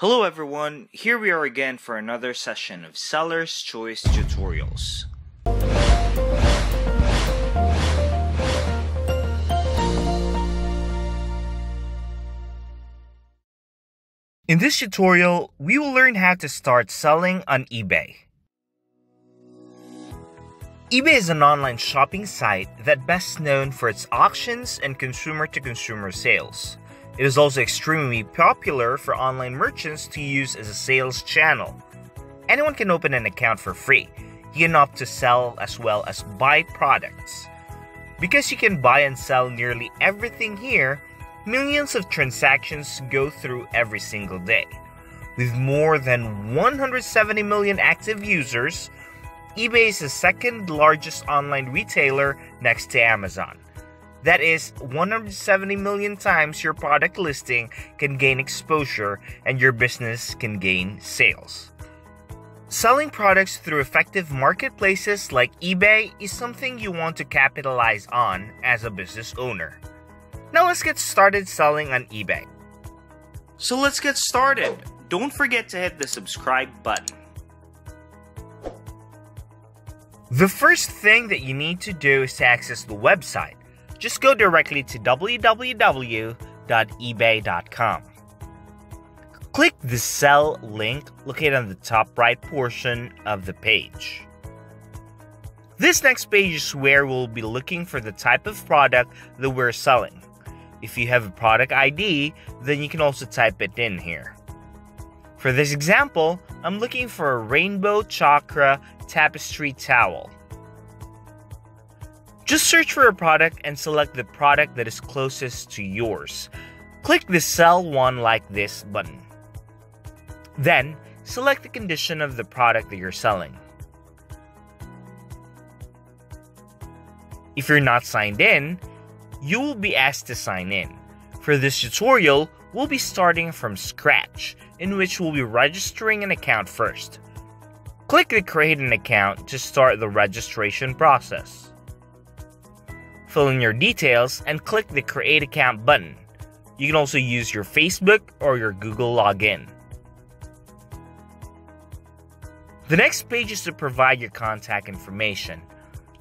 Hello everyone, here we are again for another session of Seller's Choice Tutorials. In this tutorial, we will learn how to start selling on eBay. eBay is an online shopping site that best known for its auctions and consumer-to-consumer sales. It is also extremely popular for online merchants to use as a sales channel. Anyone can open an account for free. You can opt to sell as well as buy products. Because you can buy and sell nearly everything here, millions of transactions go through every single day. With more than 170 million active users, eBay is the second largest online retailer next to Amazon. That is 170 million times your product listing can gain exposure and your business can gain sales. Selling products through effective marketplaces like eBay is something you want to capitalize on as a business owner. Now let's get started selling on eBay. So let's get started. Don't forget to hit the subscribe button. The first thing that you need to do is to access the website just go directly to www.ebay.com. Click the sell link located on the top right portion of the page. This next page is where we'll be looking for the type of product that we're selling. If you have a product ID, then you can also type it in here. For this example, I'm looking for a rainbow chakra tapestry towel. Just search for a product and select the product that is closest to yours. Click the Sell One Like This button. Then, select the condition of the product that you're selling. If you're not signed in, you will be asked to sign in. For this tutorial, we'll be starting from scratch, in which we'll be registering an account first. Click the Create an Account to start the registration process fill in your details, and click the Create Account button. You can also use your Facebook or your Google login. The next page is to provide your contact information.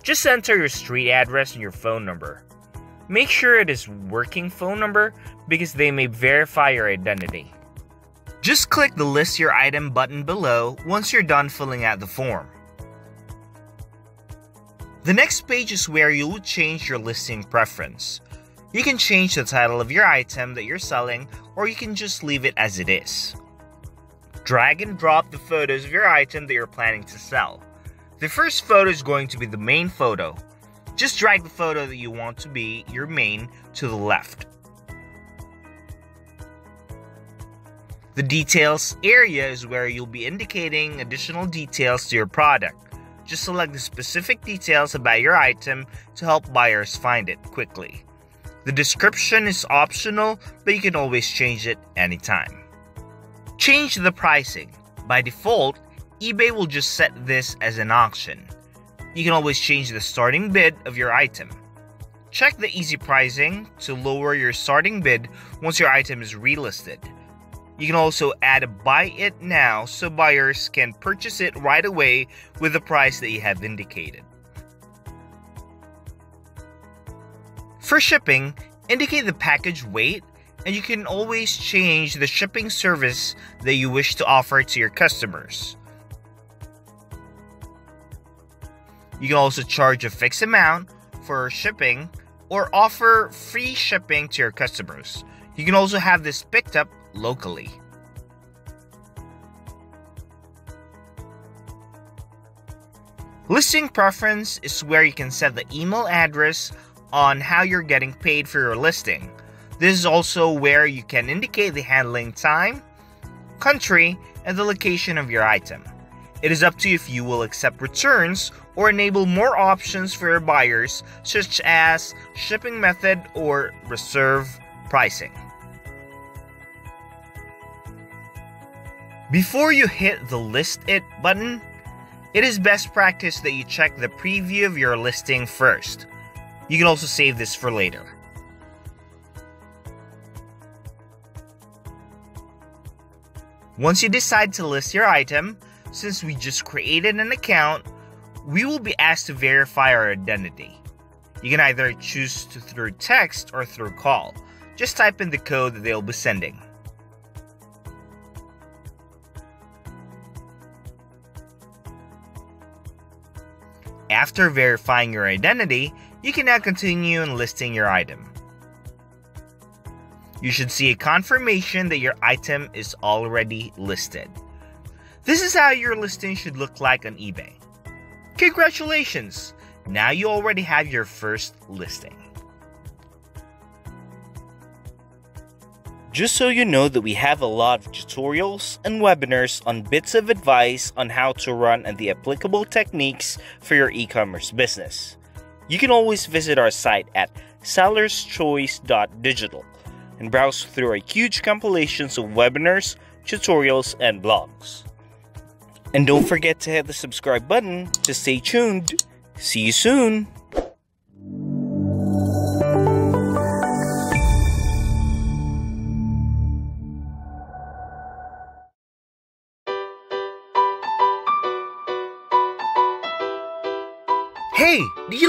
Just enter your street address and your phone number. Make sure it is working phone number because they may verify your identity. Just click the list your item button below once you're done filling out the form. The next page is where you will change your listing preference. You can change the title of your item that you're selling or you can just leave it as it is. Drag and drop the photos of your item that you're planning to sell. The first photo is going to be the main photo. Just drag the photo that you want to be your main to the left. The details area is where you'll be indicating additional details to your product. Just select the specific details about your item to help buyers find it quickly. The description is optional, but you can always change it anytime. Change the pricing. By default, eBay will just set this as an auction. You can always change the starting bid of your item. Check the easy pricing to lower your starting bid once your item is relisted. You can also add buy it now so buyers can purchase it right away with the price that you have indicated. For shipping, indicate the package weight and you can always change the shipping service that you wish to offer to your customers. You can also charge a fixed amount for shipping or offer free shipping to your customers. You can also have this picked up locally. Listing preference is where you can set the email address on how you're getting paid for your listing. This is also where you can indicate the handling time, country, and the location of your item. It is up to you if you will accept returns or enable more options for your buyers, such as shipping method or reserve pricing. Before you hit the List It button, it is best practice that you check the preview of your listing first. You can also save this for later. Once you decide to list your item, since we just created an account, we will be asked to verify our identity. You can either choose to through text or through call. Just type in the code that they'll be sending. After verifying your identity, you can now continue enlisting your item. You should see a confirmation that your item is already listed. This is how your listing should look like on eBay. Congratulations! Now you already have your first listing. Just so you know that we have a lot of tutorials and webinars on bits of advice on how to run and the applicable techniques for your e-commerce business. You can always visit our site at sellerschoice.digital and browse through our huge compilations of webinars, tutorials, and blogs. And don't forget to hit the subscribe button to stay tuned. See you soon!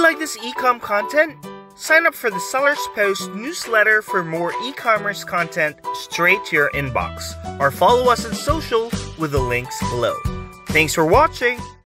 Like this ecom content? Sign up for the Sellers Post newsletter for more e commerce content straight to your inbox, or follow us on social with the links below. Thanks for watching!